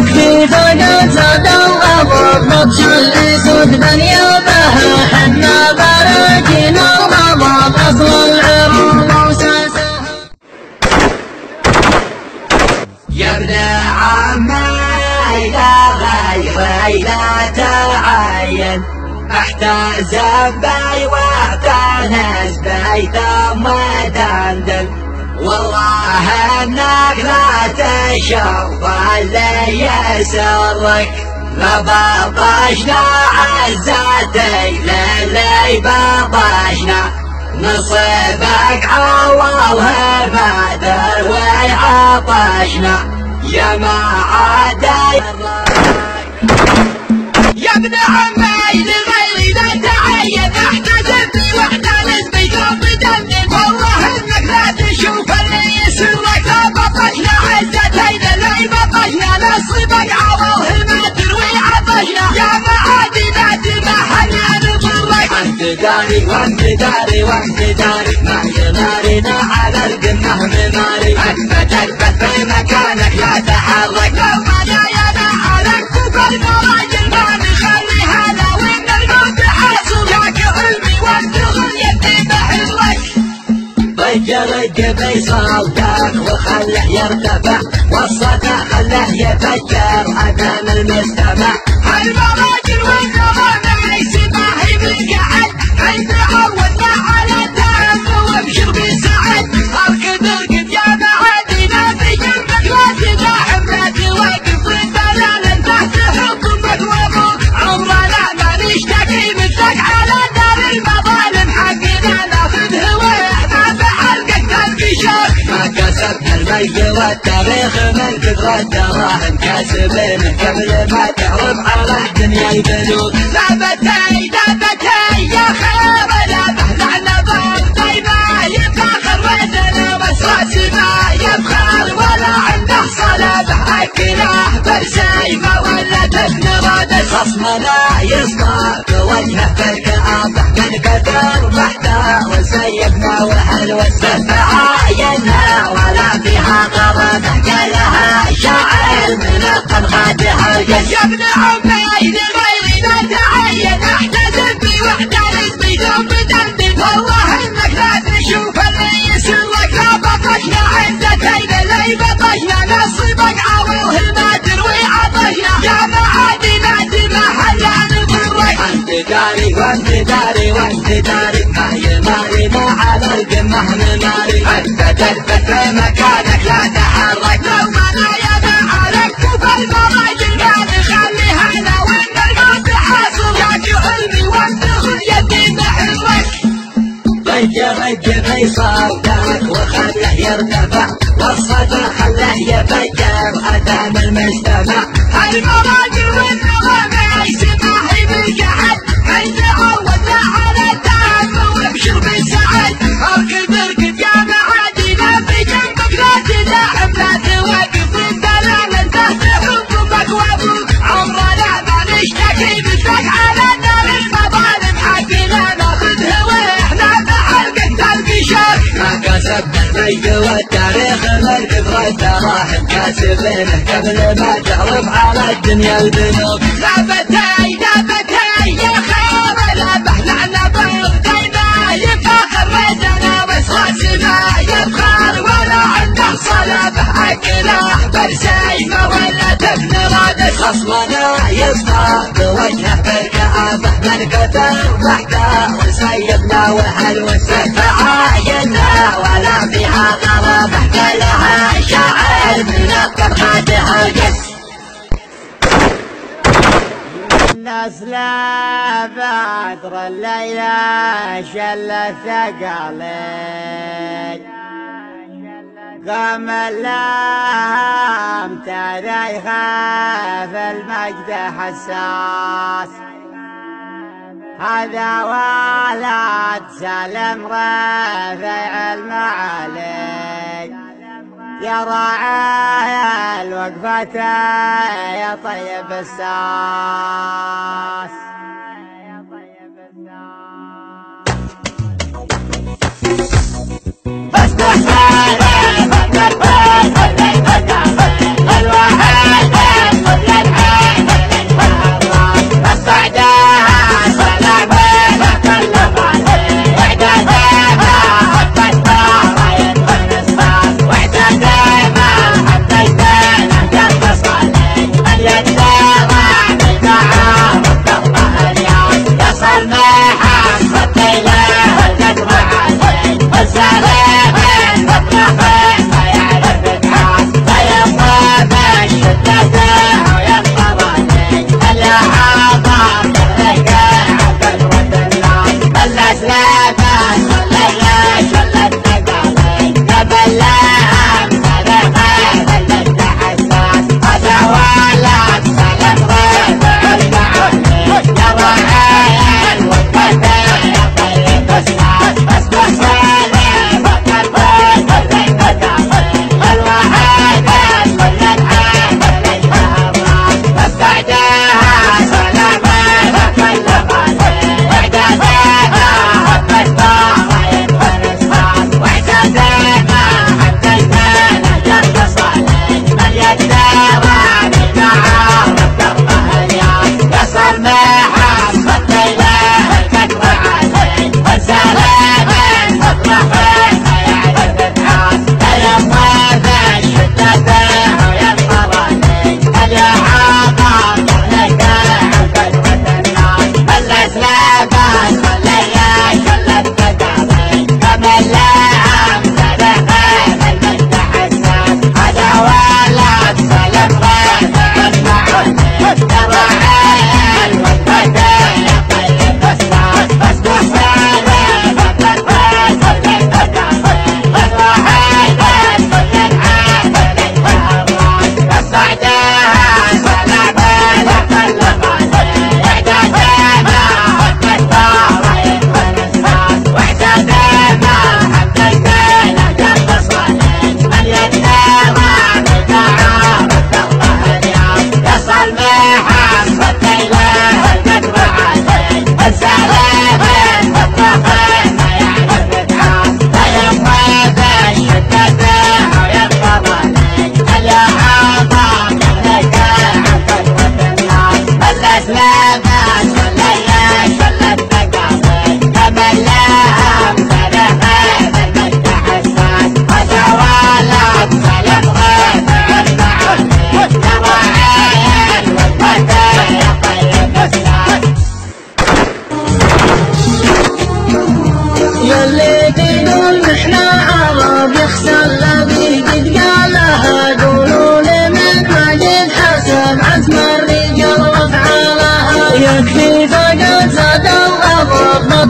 يكفي فقط صدوا أبو بطش الأسود دنيا بها. حنا باركنا رضا أصل العروس يا ابن عمي لا غير لا تعين. أحتاز بي واعتنس بي ثم دندن والله انك لا تشوف اللي يسرك لبطشنا عزتي للي بطشنا نصيبك عوضها بدر وعطشنا. يا ما عادي يا ابن عمي اللي بطشنا نصيبك عوضها ما تروي عطشنا يا لا تمحل يا نضرك انت داري وانت داري وانت داري. ما ينارنا على القمة مناري اثبت اثبت في مكانك لا تحرك فيصل داك وخله يرتفع والصدى خله يفجر. أذان المستمع. المراجل والنظام ليس ما هي بالقعد عند عود ما على دم وابشر بسعد المي والتاريخ من كثرة دراهم كاسبين قبل ما تعرض على الدنيا البنوك لعبتي لعبتي يا خير لعبه لعنة طيبة يبقى خريتنا بس راسي ما يبخر. ولا عنده صلابة أكله برسيمة ولا تفن راد خصمنا يصطاد وجهه في الكعبة من كثر محتار وسيبنا وحلوة عاينا من القنغاتها يا ابن عمي لغيري لا تعين احتجب بي واحترز بي ذنب ذنبي والله انك لا تشوف اللي يسرك لا بطشنا عزتين اللي بطشنا نصيبك عوضه ما تروي عطشنا يا معادي لا تمحل يا نضرك انت داري وانت داري وانت داري ما يماري ما على القمة مناري اثبت اثبت في مكانك لا تحرك ضج ضج فيصل داك وخله يرتفع والصدى خله يفجر اذان المستمع المراجل ما هي بالقعد عند عودنا على الدم وابشر بالسعد. اركض دراهم كاسبينه قبل ما تعرف على الدنيا البنوك لعبتي لعبتي يا خير لعبه لعنة بغدي ما يفخر راسي ما يبخر ولا عنده صلابة أكله برسيمة ولا تبن رادة خصمنا يصطاد وجهه في الكعبة من كثر محتار وسيبنا وهل عاينا ولا فيها غرابة قالها من الطرحات هلقت الناس لا بدر الليلة شل ثقلي قام اللام ترى يخاف المجد حساس. هذا ولد سلم رافع المعالي يا راعي الوقفة يا طيب الساس.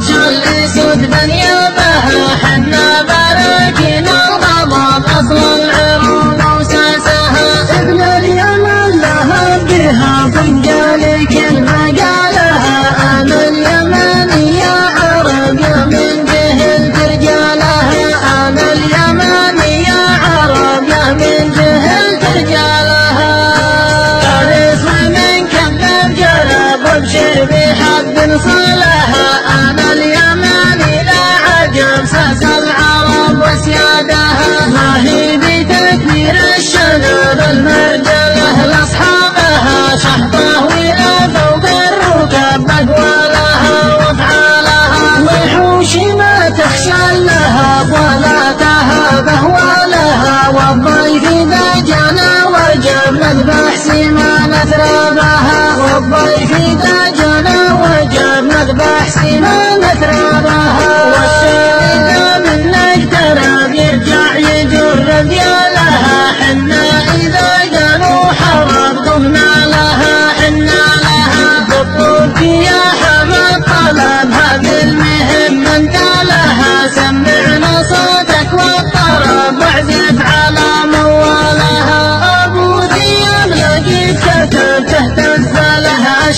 to.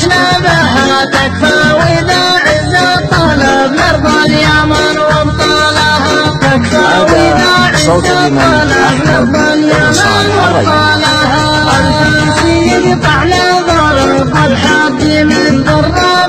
عشنا تكفى فاوذا عز الطلب نرضى اليمن وابطالها فاوذا عز الطلب نرضى اليمن وابطالها الحسين طعنا ضرب الحاكم الضرار